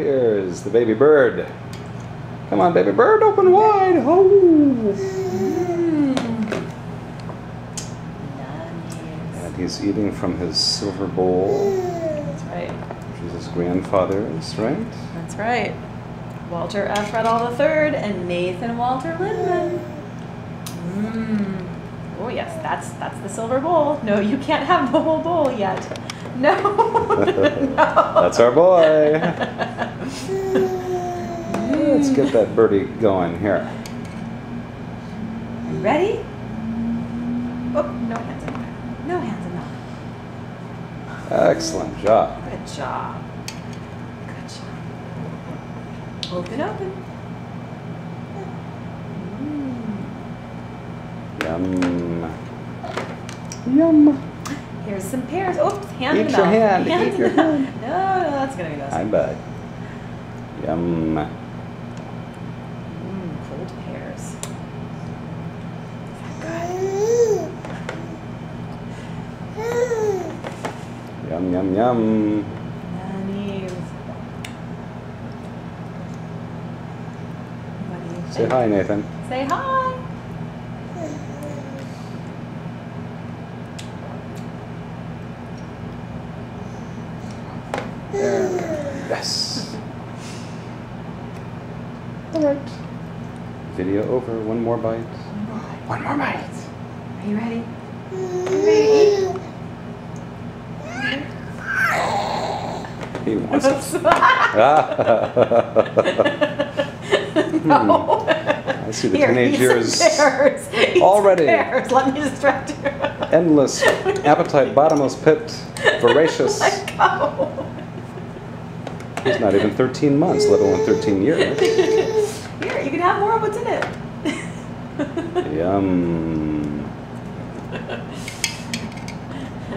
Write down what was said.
Here's the baby bird. Come on, baby bird, open wide. Oh. And he's eating from his silver bowl, That's right. which is his grandfather's, right? That's right. Walter F. Redall III and Nathan Walter Linman. Mm. Oh yes, that's that's the silver bowl. No, you can't have the whole bowl yet. No. no. That's our boy. Let's get that birdie going here. You ready? Oh, no hands in there. No hands in there. Excellent job. Good job. Good job. Open, open. Yum. Yum. Here's some pears. Oops, hand Eat in the your mouth. hand, Hand eat your hand. No, no, that's gonna be nice. I'm bet. Yum. Mm, cold pears. Yum, yum, yum. Yummies. What do you Say hi, Nathan. Say hi. There. Yes. All right. Video over. One more bite. One more bite. Are you ready? Are you ready to eat? He wants it. Hmm. no. I see the Here, teenage years pears. Eat some already. pears. Let me distract you. endless appetite, bottomless pit, oh voracious. Let go. He's not even 13 months, let alone 13 years. Here, you can have more of what's in it. Yum.